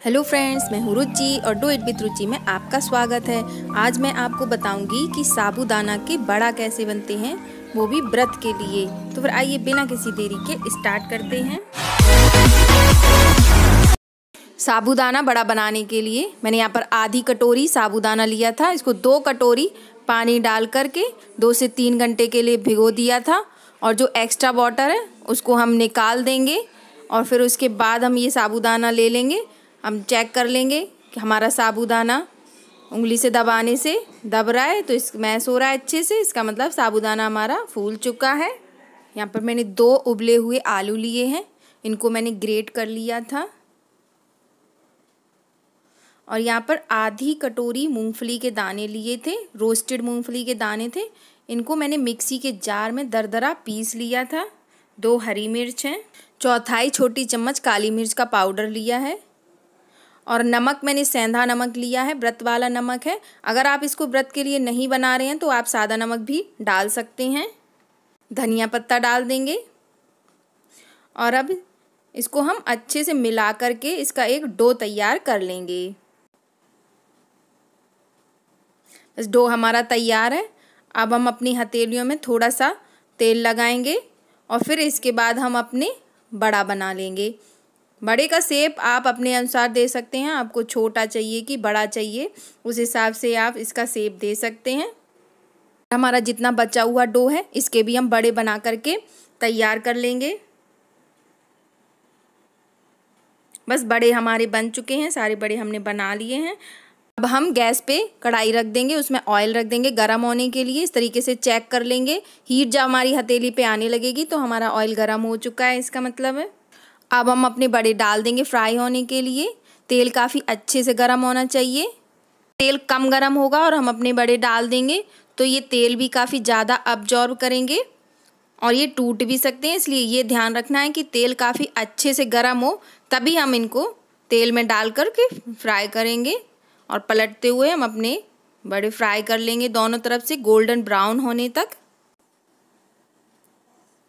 Hello friends, मैं हूँ रुचि और डो इट विथ रुचि में आपका स्वागत है। आज मैं आपको बताऊँगी कि साबूदाना के बड़ा कैसे बनते हैं, वो भी व्रत के लिए। तो फिर आइए बिना किसी देरी के स्टार्ट करते हैं। साबूदाना बड़ा बनाने के लिए मैंने यहाँ पर आधी कटोरी साबूदाना लिया था। इसको दो कटोरी पानी डाल करके दो से तीन घंटे के लिए भिगो दिया था और जो एक्स्ट्रा वाटर है, उसको हम निकाल देंगे और फिर उसके बाद हम ये साबूदाना ले लेंगे। हम चेक कर लेंगे कि हमारा साबूदाना उंगली से दबाने से दब रहा है तो इस मैस हो रहा है अच्छे से, इसका मतलब साबूदाना हमारा फूल चुका है। यहाँ पर मैंने दो उबले हुए आलू लिए हैं, इनको मैंने ग्रेट कर लिया था। और यहाँ पर आधी कटोरी मूंगफली के दाने लिए थे रोस्टेड मूंगफली के दाने थे, इनको मैंने मिक्सी के जार में दरदरा पीस लिया था। दो हरी मिर्च हैं, चौथाई छोटी चम्मच काली मिर्च का पाउडर लिया है। और नमक मैंने सेंधा नमक लिया है, व्रत वाला नमक है। अगर आप इसको व्रत के लिए नहीं बना रहे हैं तो आप सादा नमक भी डाल सकते हैं। धनिया पत्ता डाल देंगे। और अब इसको हम अच्छे से मिला करके इसका एक डो तैयार कर लेंगे। बस डो हमारा तैयार है। अब हम अपनी हथेलियों में थोड़ा सा तेल लगाएँगे और फिर इसके बाद हम अपने बड़ा बना लेंगे। बड़े का सेप आप अपने अनुसार दे सकते हैं। आपको छोटा चाहिए कि बड़ा चाहिए, उस हिसाब से आप इसका सेप दे सकते हैं। हमारा जितना बचा हुआ डो है, इसके भी हम बड़े बना करके तैयार कर लेंगे। बस बड़े हमारे बन चुके हैं, सारे बड़े हमने बना लिए हैं। अब हम गैस पे कढ़ाई रख देंगे, उसमें ऑयल रख देंगे गर्म होने के लिए। इस तरीके से चेक कर लेंगे। हीट जब हमारी हथेली पे आने लगेगी तो हमारा ऑयल गर्म हो चुका है, इसका मतलब है। अब हम अपने बड़े डाल देंगे फ्राई होने के लिए। तेल काफ़ी अच्छे से गर्म होना चाहिए। तेल कम गर्म होगा और हम अपने बड़े डाल देंगे। तो ये तेल भी काफ़ी ज़्यादा अब्जॉर्ब करेंगे। और ये टूट भी सकते हैं, इसलिए ये ध्यान रखना है कि तेल काफ़ी अच्छे से गर्म हो, तभी हम इनको तेल में डाल कर के फ्राई करेंगे। और पलटते हुए हम अपने बड़े फ्राई कर लेंगे दोनों तरफ़ से, गोल्डन ब्राउन होने तक।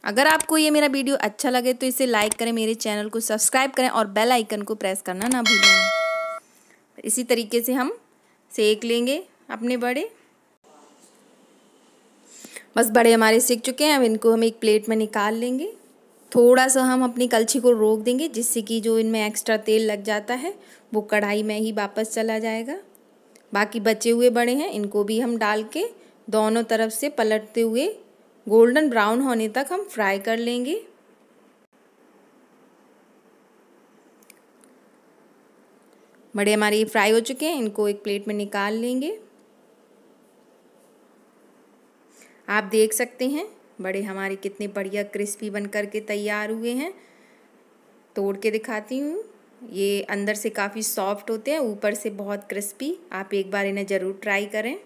अगर आपको ये मेरा वीडियो अच्छा लगे तो इसे लाइक करें, मेरे चैनल को सब्सक्राइब करें और बेल आइकन को प्रेस करना ना भूलें। इसी तरीके से हम सेक लेंगे अपने बड़े। बस बड़े हमारे सीख चुके हैं, अब इनको हम एक प्लेट में निकाल लेंगे। थोड़ा सा हम अपनी कलछी को रोक देंगे, जिससे कि जो इनमें एक्स्ट्रा तेल लग जाता है, वो कढ़ाई में ही वापस चला जाएगा। बाकी बचे हुए बड़े हैं, इनको भी हम डाल के दोनों तरफ़ से पलटते हुए गोल्डन ब्राउन होने तक हम फ्राई कर लेंगे। बड़े हमारे ये फ्राई हो चुके हैं, इनको एक प्लेट में निकाल लेंगे। आप देख सकते हैं, बड़े हमारे कितने बढ़िया क्रिस्पी बन कर के तैयार हुए हैं। तोड़ के दिखाती हूँ। ये अंदर से काफ़ी सॉफ्ट होते हैं, ऊपर से बहुत क्रिस्पी। आप एक बार इन्हें ज़रूर ट्राई करें।